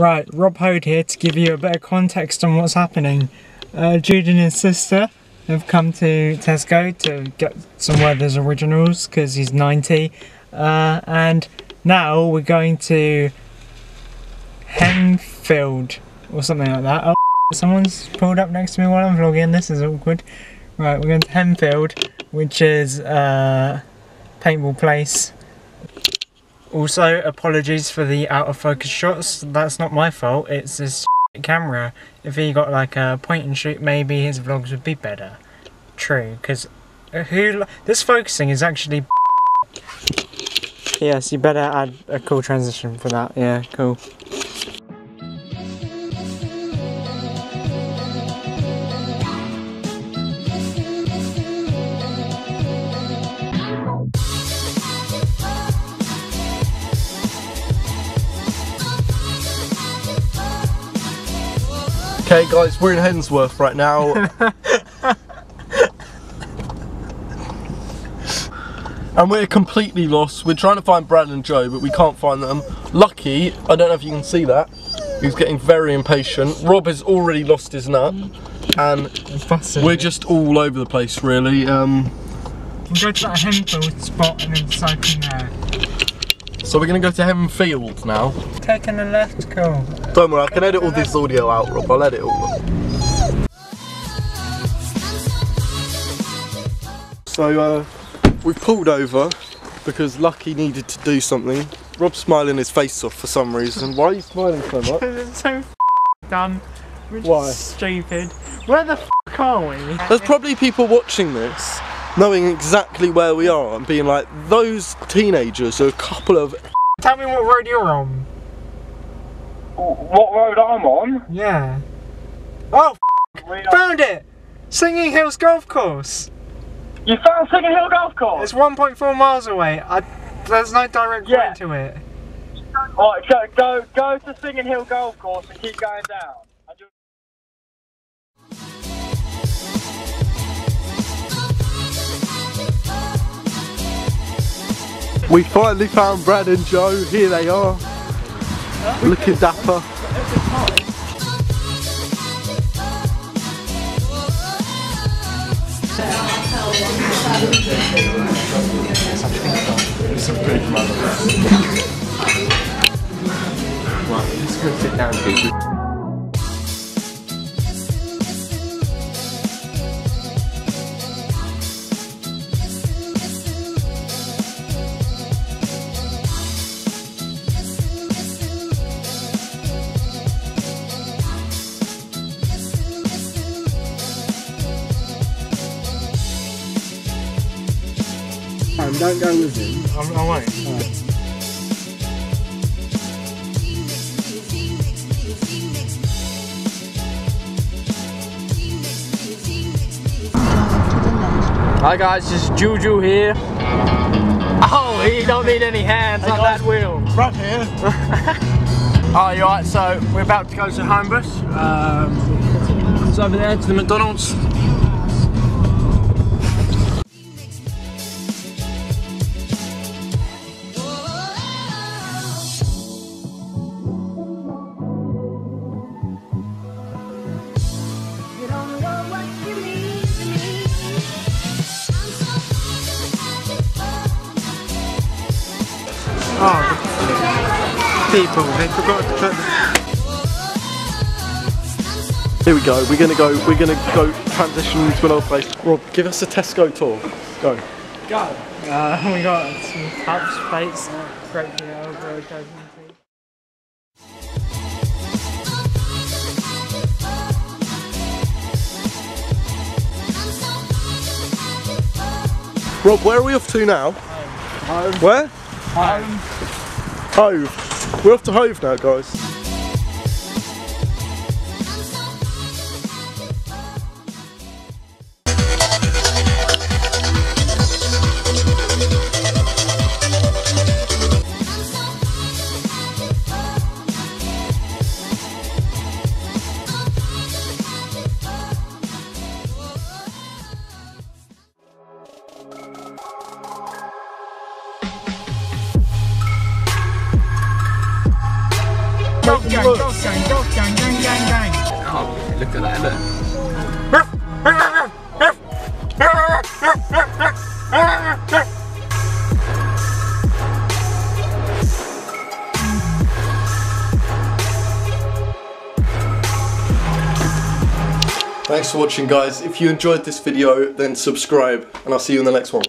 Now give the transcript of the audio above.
Right, Rob Hode here to give you a bit of context on what's happening. Uh, Jude and his sister have come to Tesco to get some Werther's Originals because he's 90. Uh, and now we're going to Henfield or something like that. Oh, someone's pulled up next to me while I'm vlogging. This is awkward. Right, we're going to Henfield, which is a paintball place. Also, apologies for the out of focus shots. That's not my fault. It's this camera. If he got like a point and shoot, maybe his vlogs would be better. True, because uh, who this focusing is actually. Yes, you better add a cool transition for that. Yeah, cool. Okay, guys, we're in Hensworth right now. and we're completely lost. We're trying to find Brad and Joe, but we can't find them. Lucky, I don't know if you can see that, he's getting very impatient. Rob has already lost his nut, and we're just all over the place, really. Um, we'll go to that Henfield spot and then from there. So we're gonna go to Henfield now. Taking a left, cool. Don't worry, I can edit all this audio out, Rob. I'll edit all. So uh, we've pulled over because Lucky needed to do something. Rob's smiling his face off for some reason. Why are you smiling so much? Because it's so dumb. We're Why? stupid. Where the f are we? There's probably people watching this knowing exactly where we are and being like, those teenagers are a couple of. Tell me what road you're on. What road I'm on? Yeah. Oh, We found it! Singing Hills Golf Course. You found Singing Hill Golf Course? It's 1.4 miles away. I, there's no direct Yeah. route to it. Alright, go, go, go to Singing Hill Golf Course and keep going down. We finally found Brad and Joe. Here they are. Looking dapper. Don't go with him. I'm, I won't. Hi guys, it's Juju here. Oh, he don't need any hands on that wheel. Right here. Oh, you alright? So we're about to go to Homebus. Um, it's over there to the McDonald's. Oh, the people, they forgot to put the Here we go. We're gonna go. We're gonna go transition to another place. Rob, give us a Tesco tour. Go. Go. Uh, we got some cups, plates, great deal, very good. Rob, where are we off to now? Home. Where? Home. Hove. We're off to Hove now, guys. Look at that, look. Thanks for watching guys. If you enjoyed this video then subscribe and I'll see you in the next one.